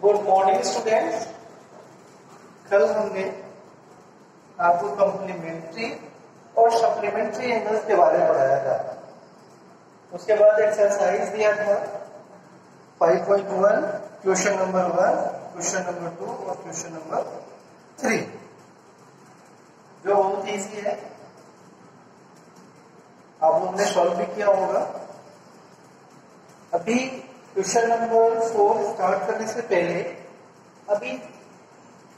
Good morning students कल हमने आपको कंप्लीमेंट्री और सप्लीमेंट्री एंगल्स के बारे में पढ़ाया था। उसके बाद एक्सरसाइज दिया था। 5.1 question number one question number two और क्वेश्चन नंबर थ्री जो बहुत ईजी है आप लोगों ने सॉल्व भी किया होगा। अभी क्वेश्चन नंबर फोर स्टार्ट करने से पहले अभी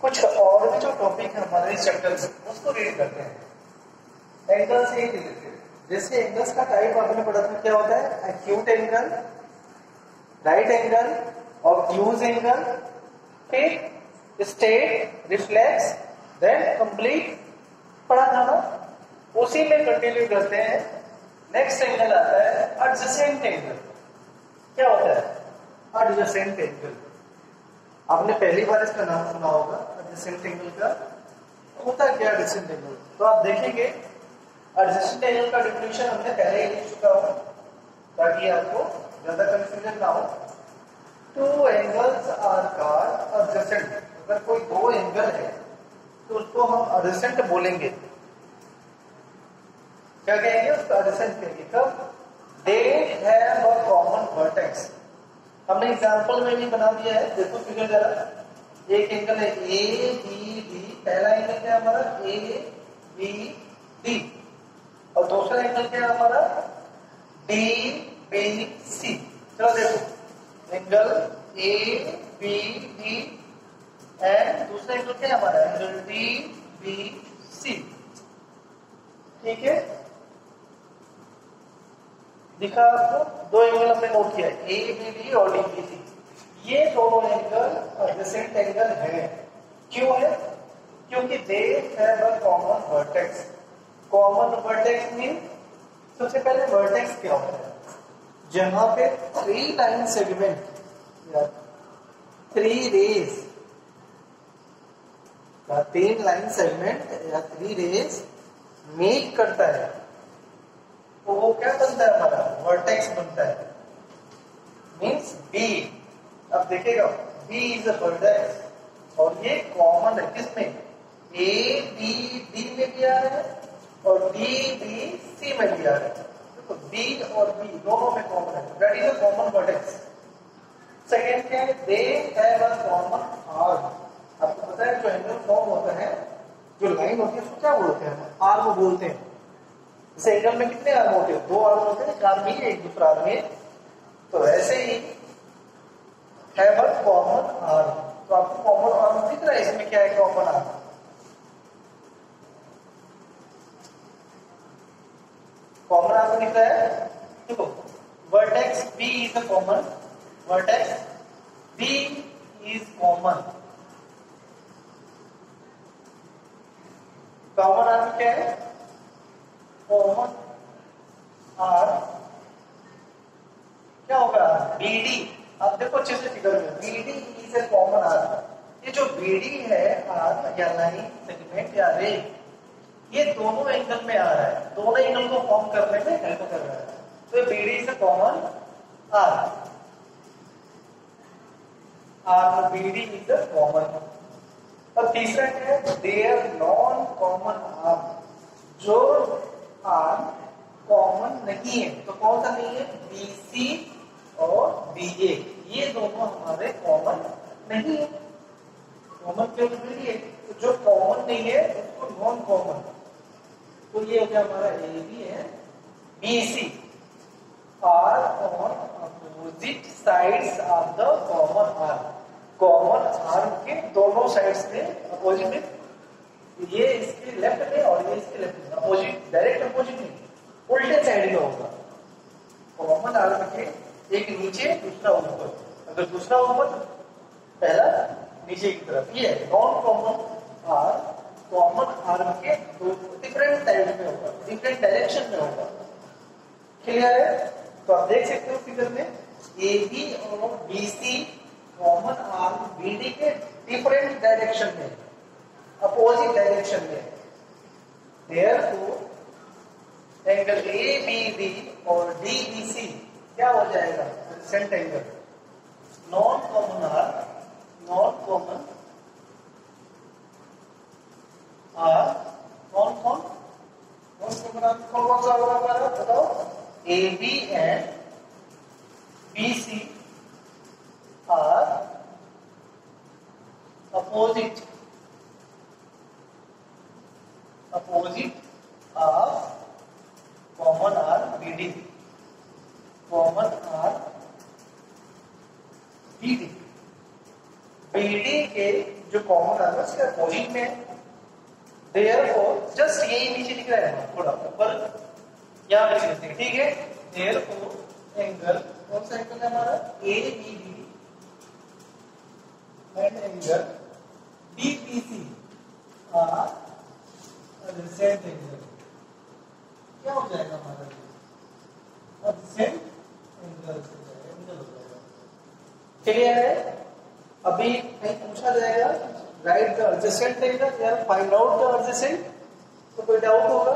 कुछ और भी जो टॉपिक है हमारे इस चैप्टर उसको रीड करते हैं। एंगल से रिलेटेड जैसे एंगल्स का टाइप आपने पढ़ा था क्या होता है? Acute angle right angle obtuse angle फिर स्टेट रिफ्लेक्स देन कंप्लीट पढ़ा था ना? उसी में कंटिन्यू करते हैं। नेक्स्ट एंगल आता है एडजेसेंट एंगल क्या होता है? एडजेसेंट एंगल आपने पहली बार इसका नाम सुना होगा एडजेसेंट एंगल का। होता क्या एडजेसेंट एंगल तो आप देखेंगे एडजेसेंट एंगल का डिफिनेशन हमने पहले ही लिख चुका हूँ ताकि आपको ज़्यादा कंफ्यूजन ना हो। Two angles are called adjacent अगर कोई दो एंगल है तो उसको हम एडजेसेंट बोलेंगे। क्या कहेंगे उसको एडजेसेंट कहेंगे? कब दे कॉमन वर्टेक्स हमने एग्जांपल में भी बना दिया है। देखो फिगर जरा। एक एंगल है ए बी डी पहला एंगल क्या हमारा? ए बी डी और दूसरा एंगल क्या हमारा? डी बी सी चलो देखो। Angle A B D and दूसरा एंगल क्या हमारा? एंगल डी बी सी ठीक है? दिखा आपको? दो एंगल हमने नोट किया ए बी डी और डी बी सी ये दोनों एंगल एडजेसेंट एंगल है। क्यों है? क्योंकि they have a common vertex common vertex mean सबसे पहले वर्टेक्स क्या होता है? जहाँ पे थ्री लाइन सेगमेंट थ्री या तीन लाइन सेगमेंट या थ्री रेज मेक करता है। क्या बनता है हमारा वर्टेक्स बनता है मीन्स बी अब देखिएगा बी इज़ अ वर्टेक्स और ये कॉमन है. किसमें? ए बी डी में भी आ रहा है और डी बी सी में भी आ रहा है. तो बी और बी दोनों में कॉमन है. That is a common vertex second क्या है? They have a common arm आपको पता है जो एंगल फॉर्म होता है, जो लाइन होती है, उसको क्या बोलते हैं? आर्म बोलते हैं। एंगल में कितने आर्म होते हैं? दो आर्म होते हैं एक आर्मी एक दूसरा आर्मी तो ऐसे ही हैव अ कॉमन आर्म तो आपको कॉमन आर्म दिख रहा है, इसमें क्या है कॉमन आर्म कॉमन आर्म दिख रहा है? देखो vertex B is a common vertex B is common common arm क्या है कॉमन आर क्या होगा आप देखो अच्छे से फिगर में। BD is a common arm ये जो बीडी है आर या लाइन सेगमेंट या रे ये दोनों एंगल में आ रहा है। दोनों एंगल को फॉर्म करने में हेल्प कर रहा है। तो BD is a common arm arm BD is a common और तीसरा क्या है? देयर नॉन कॉमन आर्म जो आर्म कॉमन नहीं है। तो कौन सा नहीं है? बीसी और बीए ये दोनों हमारे कॉमन नहीं है। कॉमन क्यों नहीं है तो जो कॉमन नहीं है, उसको नॉन कॉमन तो ये हो गया हमारा ए बी है। BC are on opposite sides of the common arm common arm के दोनों साइड्स में अपोजिट में। ये इसके लेफ़्ट में और ये इसके लेफ़्ट में। अपोजिट डायरेक्ट अपोजिट नहीं उल्टे साइड में होगा। कॉमन आर्म के एक नीचे दूसरा ऊपर। अगर दूसरा ऊपर, पहला नीचे की तरफ़। ये non common arm common arm के दो डिफरेंट साइड में होगा डिफरेंट डायरेक्शन में होगा। क्लियर है? तो आप देख सकते हो फिगर में ए बी और B C common arm B D के डिफरेंट डायरेक्शन में अपोजिट डायरेक्शन में। Therefore angle A B D और डी बी सी क्या हो जाएगा? Saint angle non common arm non common arm कौन कौन? नॉन कॉमन आर कौन कौन सा होगा हमारा बताओ। A B and B C are opposite opposite में देयरफॉर जस्ट यही नीचे लिख रहा है, थोड़ा ऊपर यहाँ पे लिखते हैं, ठीक है? देयरफॉर एंगल कौन सा एंगल है हमारा? A B D and angle BPC are adjacent angle क्या हो जाएगा हमारा? adjacent एंगल एंगल हो जाएगा क्लियर है? अभी कहीं पूछा जाएगा? राइट द एडजेसेंट एंगल या फाइंड आउट द एडजेसेंट तो कोई डाउट होगा?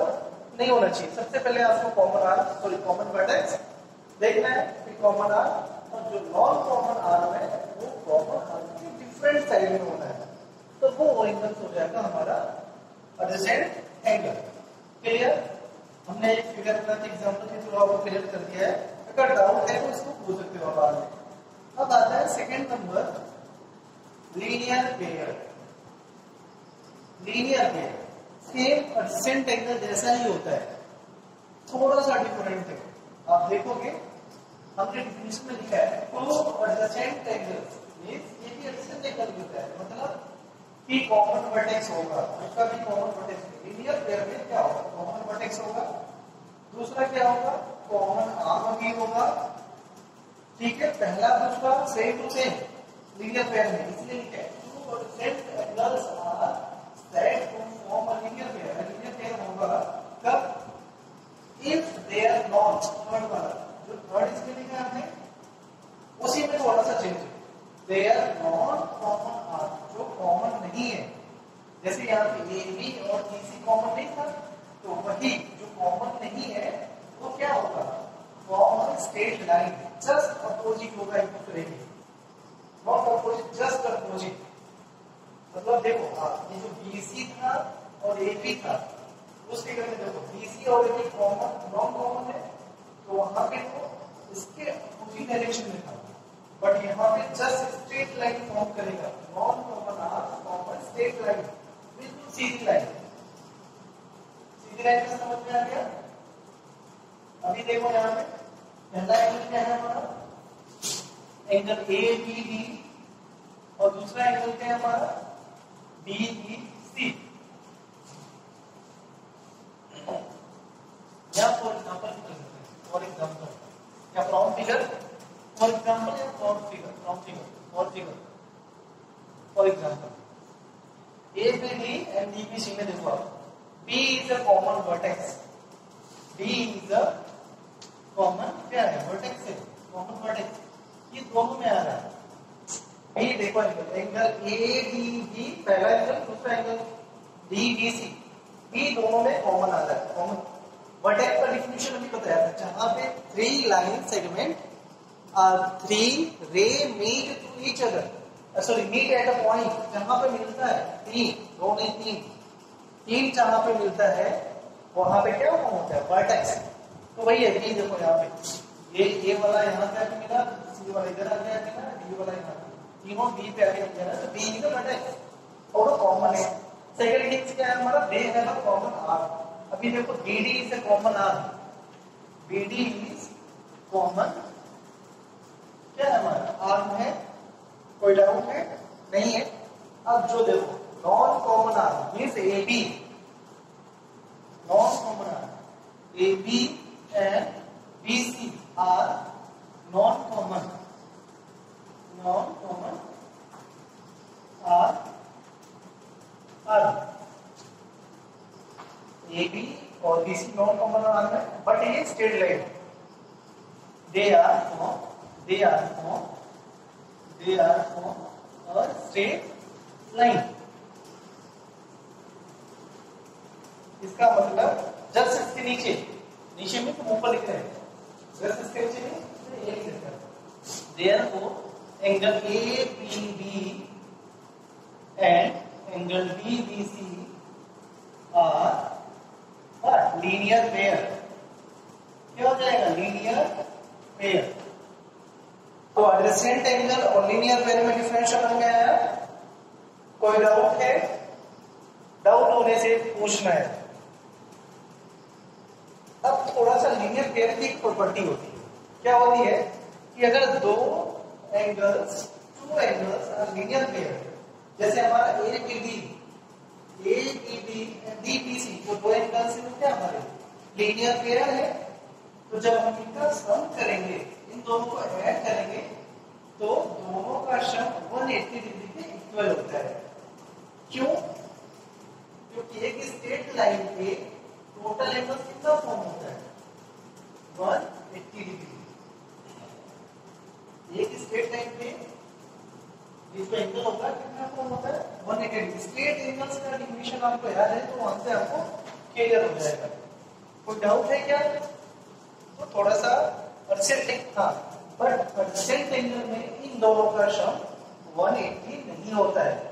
नहीं होना चाहिए। सबसे पहले आपको common arm sorry common vertex देखना है। कि कॉमन आर और जो नॉन कॉमन आर है, वो कॉमन आर के डिफरेंट साइड में होना है। तो वो एंगल हो जाएगा हमारा एडजेसेंट एंगल क्लियर हमने एक फिगर बना के एग्जांपल के थ्रू आपको क्लियर कर दिया है। अगर डाउट है तो इसको पूछ सकते हो बाद में। अब आता है second number linear pair linear pair same adjacent angle जैसा ही होता है। थोड़ा सा डिफरेंट है। आप देखोगे, हमने डिफिनेशन में लिखा है टू एडजेसेंट एंगल्स मींस ये भी एडजेसेंट एंगल होता है। मतलब कि कॉमन वर्टेक्स होगा। उसका भी कॉमन वर्टेक्स लीनियर पेयर में क्या होगा? कॉमन वर्टेक्स होगा। दूसरा क्या होगा? कॉमन आर्म भी होगा। ठीक है? पहला दूसरा same to same linear pair में। इसलिए लिखा है two adjacent angles are said to form a linear pair linear pair होगा कब if they are not third वाला जो थर्ड इसमें लिखा है हमने उसी में थोड़ा सा चेंज है they are not common arm जो कॉमन नहीं है. जैसे यहाँ पे ए बी और ई सी कॉमन नहीं था तो वही जो कॉमन नहीं है, वो क्या होगा? Common straight line just opposite होगा एक दूसरे के नॉट अपोजिट जस्ट अपोजिट मतलब देखो आप ये जो बीसी था और एबी था उस फिगर में देखो. बीसी और एबी कॉमन नॉन कॉमन है? तो वहाँ पे तो इसके अपोजिट डायरेक्शन में था। बट यहाँ पे जस्ट स्ट्रेट लाइन फॉर्म करेगा। Non common arm common straight line बिल्कुल सीधी लाइन सीधी लाइन का समझ में आ गया? अभी देखो यहाँ पे। पहला एंगल क्या है हमारा? एंगल ए बी डी और दूसरा एंगल क्या है हमारा? डी ई सी या फॉर एग्जांपल फॉर एग्जांपल या फ्रॉम फिगर फॉर एग्जांपल या from figure from figure for figure for example A B D and D B C में देखो आप B is a common vertex D is a common क्या है vertex है ये दोनों में आ रहा है। बी देखो angle angle A D B पहला एंगल दूसरा angle D B C B दोनों में कॉमन आ रहा है कॉमन वर्टेक्स का डिफिनेशन अभी बताया था। जहाँ पे three line segment or three ray meet to each other sorry meet at a point जहाँ पे मिलता है तीन दो नहीं, तीन। तीन जहाँ पे मिलता है, वहाँ पे क्या होता है? वर्टेक्स तो वही है बी देखो यहाँ पे। ये ये वाला यहाँ पे आके मिला, सी वाला इधर आ गया मिला, डी वाला यहाँ पे। तीनों बी पे आके मिल तो बी इज़ द वर्टेक्स और कॉमन है। सेकंड थिंग क्या है हमारा? दे है ना कॉमन आर अभी देखो B D is a common arm B is common क्या है हमारा? आर्म है। कोई डाउट है? नहीं है। अब जो देखो non common arm means A B non common arm A B and BC are non-common. Non-common are are AB और BC non-common are में but ये straight line. They are from they are from they are from a straight line. इसका मतलब just इसके नीचे नीचे में तो ऊपर लिख रहे हैं इसके नीचे में एक लिखा therefore angle A B B and angle B B C are what linear pair क्या हो जाएगा? लीनियर पेयर तो एडजेसेंट एंगल और लीनियर पेयर में डिफरेंस समझ में आया कोई डाउट है? डाउट होने से पूछना है। अब थोड़ा सा लीनियर पेयर की एक प्रॉपर्टी होती है। क्या होती है कि अगर दो angles two angles are linear pair जैसे हमारा A B D A B D D B C जो दो एंगल्स हैं क्या हमारे। लीनियर पेयर है तो जब हम इनका सम करेंगे, इन दोनों को ऐड करेंगे तो दोनों का सम 180 डिग्री के इक्वल होता है क्यों क्योंकि एक स्ट्रेट लाइन पे टोटल एंगल कितना फॉर्म होता है 180 डिग्री एक स्ट्रेट लाइन पे जिसका एंगल होता है कितना फॉर्म होता है 180 डिग्री स्ट्रेट एंगल्स का डेफिनेशन आपको याद है तो वहाँ से आपको क्लियर हो जाएगा कोई डाउट है क्या तो थोड़ा सा परसेंट था बट परसेंट एंगल में इन दोनों का सम 180 नहीं होता है।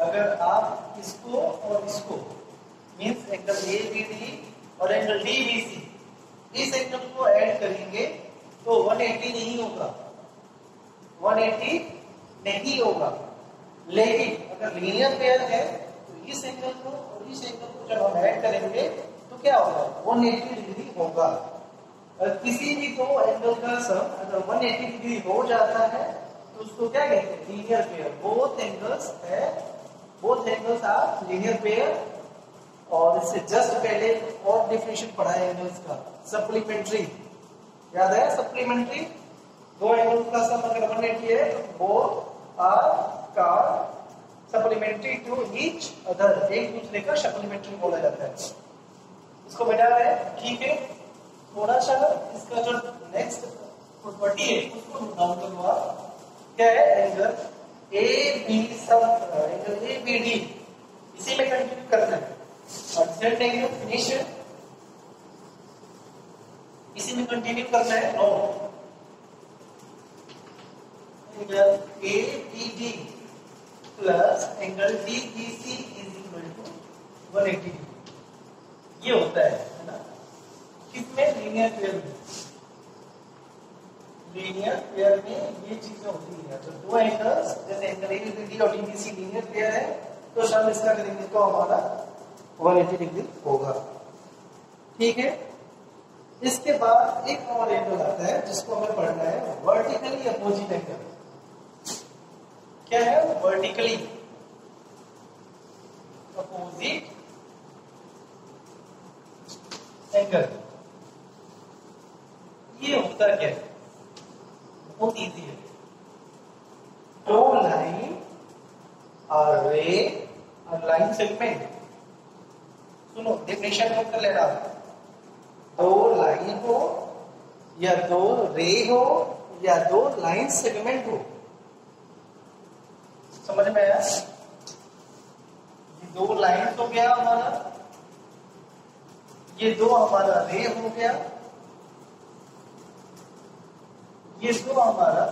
अगर आप इसको और इसको means angle A B D और एंगल डी बी सी इस एंगल को ऐड करेंगे तो 180 नहीं होगा। 180 नहीं होगा। लेकिन अगर लीनियर पेयर है तो इस एंगल को और इस एंगल को जब हम ऐड करेंगे तो क्या होगा? 180 डिग्री होगा। किसी भी दो एंगल का सम अगर 180 डिग्री हो जाता है उसको क्या कहते हैं? लीनियर पेयर बोथ एंगल्स है both angles are linear pair और इससे जस्ट पहले और डेफिनेशन पढ़ा है एंगल्स का सप्लीमेंट्री याद है? सप्लीमेंट्री दो एंगल्स का सम अगर 180 है. तो बोथ आर का सप्लीमेंट्री टू ईच अदर एक दूसरे का सप्लीमेंट्री बोला जाता है. इसको रहे हैं. ठीक है. थोड़ा सा इसका जो नेक्स्ट प्रॉपर्टी है, उसको नोट डाउन करो आप. क्या है? एंगल ए बी सब एंगल ए बी डी इसी में कंटिन्यू करना है। और एंगल फिनिश इसी में कंटिन्यू करना है। No angle A B D plus angle D B C is equal to 180 degree ये होता है ना? किसमें? लीनियर ट्वेल्व लीनियर पेयर में ये चीज़ें होती है। तो दो एंगल्स जैसे एंगल ए डी और सी लीनियर पेयर है तो सम इसका करेंगे तो हमारा 180 डिग्री होगा। ठीक है? इसके बाद एक और एंगल आता है, जिसको हमें पढ़ना है वर्टिकली अपोजिट एंगल क्या है? वर्टिकली अपोजिट एंगल ये होता क्या है? बहुत इजी है दो लाइन और रे और लाइन सेगमेंट। सुनो डेफिनेशन नोट कर लेना दो लाइन हो या दो रे हो या दो लाइन सेगमेंट हो। समझ में आया? ये दो लाइन तो गया हमारा। ये दो हमारा रे हो गया। ये दो हमारा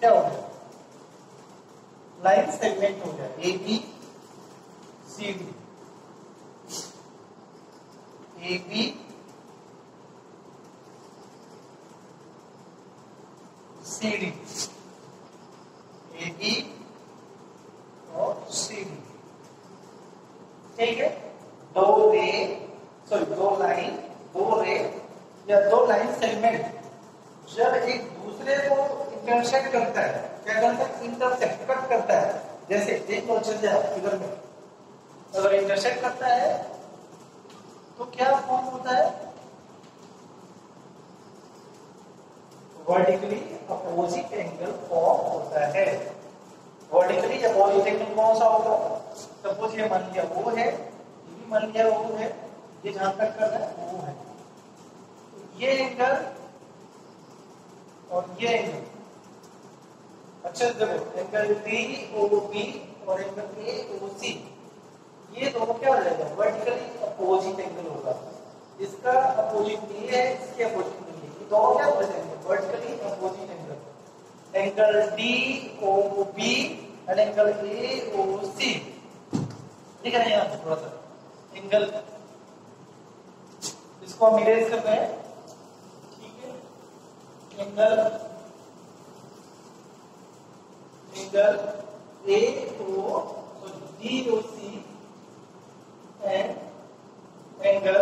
क्या हो गया? लाइन सेगमेंट हो गया। A B C D A B C D A B और सी डी ठीक है? दो रे सॉरी दो लाइन दो रे या दो लाइन सेगमेंट जब एक दूसरे को इंटरसेक्ट करता है, क्या करता है? इंटरसेक्ट कट करता है। जैसे एक लो चल जाए फिगर में। अगर इंटरसेक्ट करता है तो क्या फॉर्म होता है? वर्टिकली अपोजिट एंगल फॉर्म होता है। वर्टिकली अपोजिट एंगल कौन सा होगा? सपोज़ ये मान लिया वो है, ये भी मान लिया वो है। ये जहाँ तक कर रहा है, वो है। ये एंगल और ये एंगल अच्छा देखो एंगल डी ओ बी और एंगल ए ओ सी ये दोनों क्या हो जाएगा? वर्टिकली अपोजिट एंगल होगा। इसका अपोजिट ये है, इसके अपोजिट नहीं है। ये दोनों क्या हो जाएँगे? Vertically opposite angle angle D O B and angle A O C लिख रहे हैं यहाँ थोड़ा सा? एंगल इसको हम इरेज कर रहे हैं ठीक है। Angle angle A O D O C and angle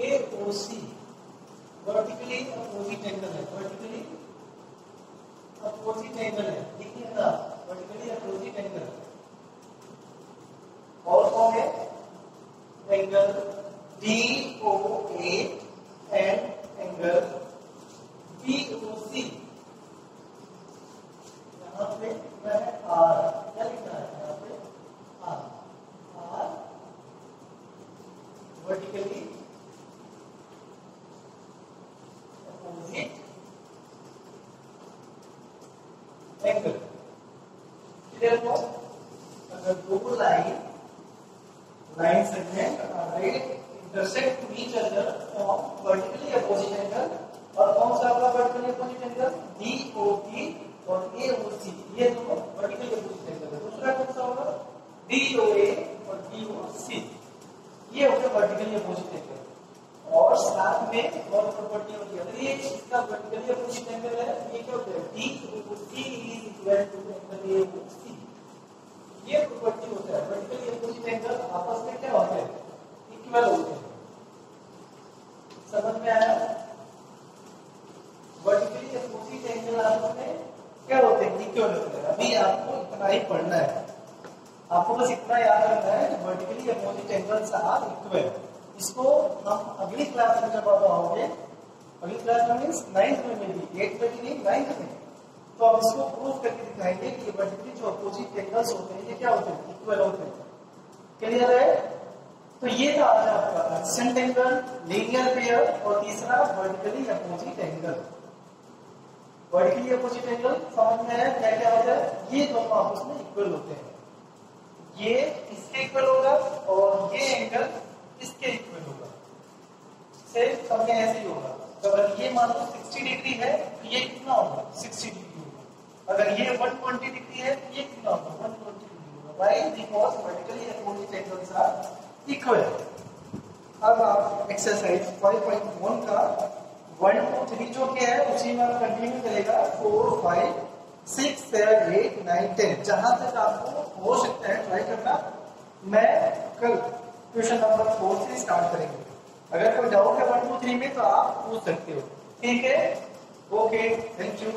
A O C vertically opposite angle है वर्टिकली अपोजिट एंगल है देखिए ना वर्टिकली अपोजिट एंगल और कौन है angle D O A and angle B O C यहाँ पे मैं आर क्या लिखना है यहाँ पे are are vertically opposite angle clear हो अगर दो line line segment right intersect to each other form vertically opposite angle और कौन सा आपका vertically opposite angle D O P और ए ओ सी ये दोनों वर्टिकली अपोजिट एंगल है दूसरा कौन सा होगा डी ओ ए और डी ओ सी ये हो गया वर्टिकली अपोजिट एंगल और साथ में और प्रॉपर्टी होती है। अगर ये इसका वर्टिकली अपोजिट एंगल है। ये क्या होता है? D C is equal to angle A C ये प्रॉपर्टी होता है। वर्टिकली अपोजिट एंगल आपस में क्या होते हैं? इक्वल होते हैं। समझ में आया? वर्टिकली अपोजिट एंगल आपस में क्या होते हैं? इक्वल होते हैं। अभी आपको इतना ही पढ़ना है। आपको बस इतना याद रखना है कि vertically opposite angles are equal इसको हम अगली क्लास में जब आप आओगे, अगली क्लास में मीन्स नाइन्थ में मिली एट में नहीं नाइन्थ में। तो हम इसको प्रूव करके दिखाएँगे कि वर्टिकली जो अपोजिट एंगल्स होते हैं, ये क्या होते हैं? इक्वल होते हैं। क्लियर है? तो ये था आज आपका एडसेंट एंगल लीनियर पेयर और तीसरा vertically opposite angle vertically opposite angle समझ में आया? क्या क्या है ये दोनों आपस में इक्वल होते हैं। ये इसके इक्वल होगा और ये एंगल इसके इक्वल होगा। से सब में ऐसे ही होगा। तो अगर ये मान लो 60 डिग्री है तो ये कितना होगा? 60 डिग्री होगा। अगर ये 120 डिग्री है तो ये कितना होगा? 120 डिग्री होगा। Why because vertically opposite angles are equal अब आप एक्सरसाइज 5.1 का 1 2 3 जो के है, उसी में कंटिन्यू करेगा 4 5 6 7 8 9 10 जहाँ तक आपको हो सकता है ट्राई करना, मैं कल क्वेश्चन नंबर फोर से स्टार्ट करेंगे। अगर कोई डाउट है वन टू थ्री में तो आप पूछ सकते हो। ठीक है? Okay thank you